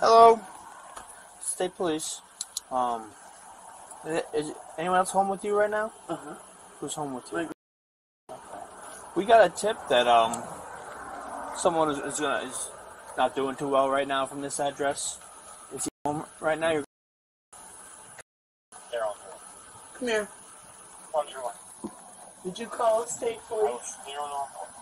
Hello. State police. Um, is, is anyone else home with you right now? Uh huh. Who's home with you? We got a tip that um, someone is, is gonna is not doing too well right now from this address. Is he home right now? You're They're on board. Come here. One, two, one. Did you call state police? Zero, on board.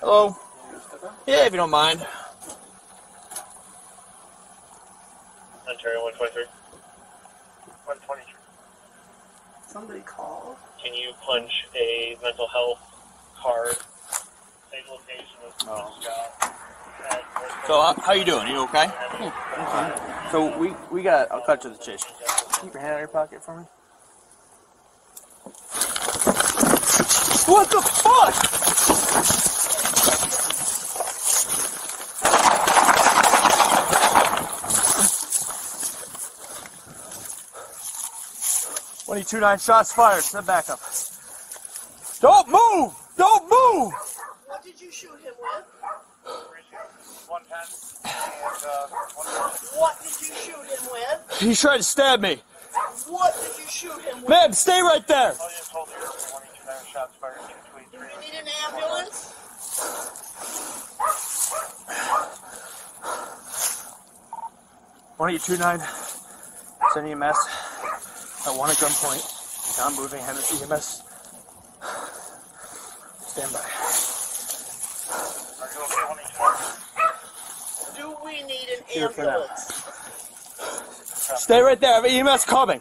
Hello. Yeah, if you don't mind. Ontario 123. 123. Somebody called. Can you punch a mental health card? Same location as Oh. Scott. So uh, how you doing? You okay? So we we got. I'll cut to the chase. Keep your hand out of your pocket for me. What the fuck? Twenty two nine shots fired. Step back up. Don't move! Don't move! What did you shoot him with? 110 and uh, 110. What did you shoot him with? He tried to stab me. What did you shoot him with? Ma'am, stay right there. Oh, yeah, told you. 129 shots fired. Do you need an ambulance? One eight two nine. Send EMS. At one at gunpoint. Not moving. Hand it to EMS. Stand by. Are you okay, 129? Do we need an now. ambulance? Stay right there. I have EMS coming.